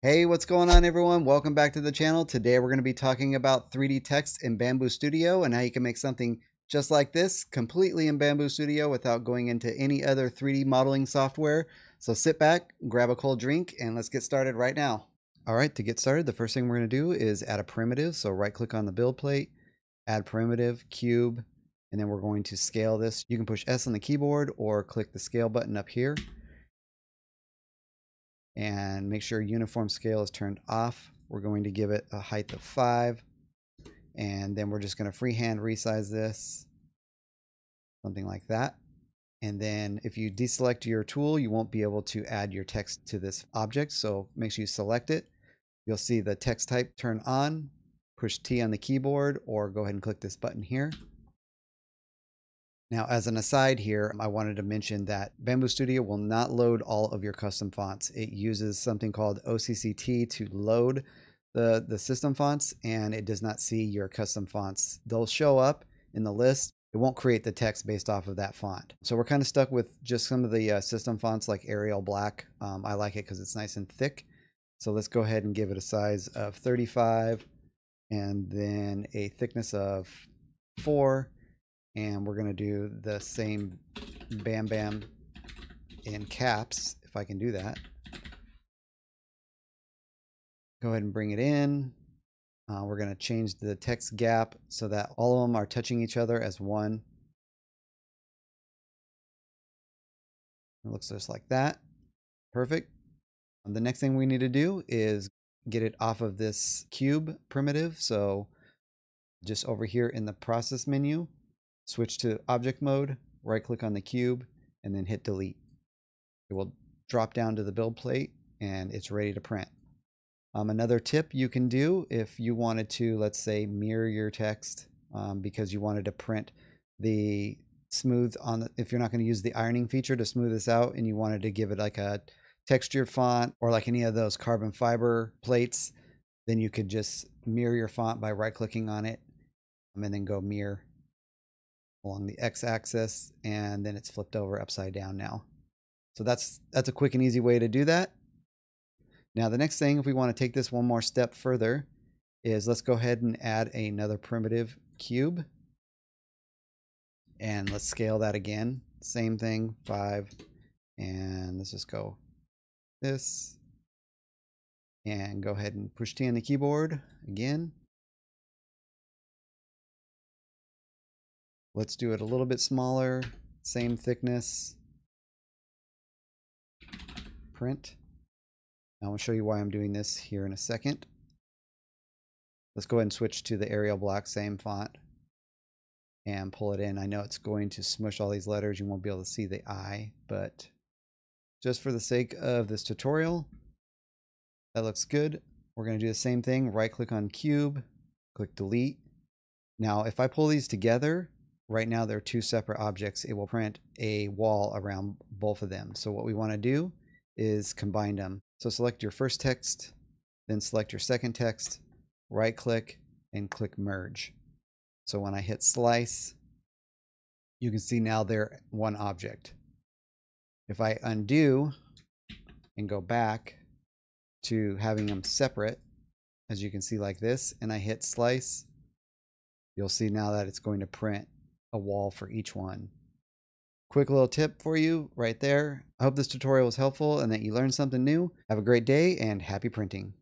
Hey, what's going on everyone? Welcome back to the channel. Today we're going to be talking about 3D text in Bambu Studio and how you can make something just like this completely in Bambu Studio without going into any other 3D modeling software. So sit back, grab a cold drink, and let's get started right now. All right, to get started, the first thing we're going to do is add a primitive. So right click on the build plate, add primitive, cube, and then we're going to scale this. You can push S on the keyboard or click the scale button up here and make sure uniform scale is turned off. We're going to give it a height of 5 and then we're just going to freehand resize this something like that. And then if you deselect your tool, you won't be able to add your text to this object. So make sure you select it. You'll see the text type turn on, push T on the keyboard or go ahead and click this button here. Now, as an aside here, I wanted to mention that Bambu Studio will not load all of your custom fonts. It uses something called OCCT to load the, the system fonts, and it does not see your custom fonts. They'll show up in the list. It won't create the text based off of that font. So we're kind of stuck with just some of the uh, system fonts like Arial Black. Um, I like it because it's nice and thick. So let's go ahead and give it a size of 35 and then a thickness of 4 and we're going to do the same bam bam in caps if I can do that. Go ahead and bring it in. Uh, we're going to change the text gap so that all of them are touching each other as one. It looks just like that. Perfect. And the next thing we need to do is get it off of this cube primitive. So just over here in the process menu, switch to object mode, right click on the cube, and then hit delete. It will drop down to the build plate and it's ready to print. Um, another tip you can do if you wanted to, let's say, mirror your text um, because you wanted to print the smooth on the, if you're not going to use the ironing feature to smooth this out and you wanted to give it like a textured font or like any of those carbon fiber plates, then you could just mirror your font by right clicking on it um, and then go mirror along the x-axis and then it's flipped over upside down now. So that's that's a quick and easy way to do that. Now the next thing if we want to take this one more step further is let's go ahead and add another primitive cube and let's scale that again. Same thing, 5 and let's just go this and go ahead and push T on the keyboard again Let's do it a little bit smaller, same thickness. Print. I'll show you why I'm doing this here in a second. Let's go ahead and switch to the Arial Black, same font, and pull it in. I know it's going to smush all these letters. You won't be able to see the I, but just for the sake of this tutorial, that looks good. We're going to do the same thing. Right click on cube, click delete. Now, if I pull these together, right now they're two separate objects, it will print a wall around both of them. So what we want to do is combine them. So select your first text, then select your second text, right click and click merge. So when I hit slice, you can see now they're one object. If I undo and go back to having them separate, as you can see like this, and I hit slice, you'll see now that it's going to print a wall for each one. Quick little tip for you right there. I hope this tutorial was helpful and that you learned something new. Have a great day and happy printing.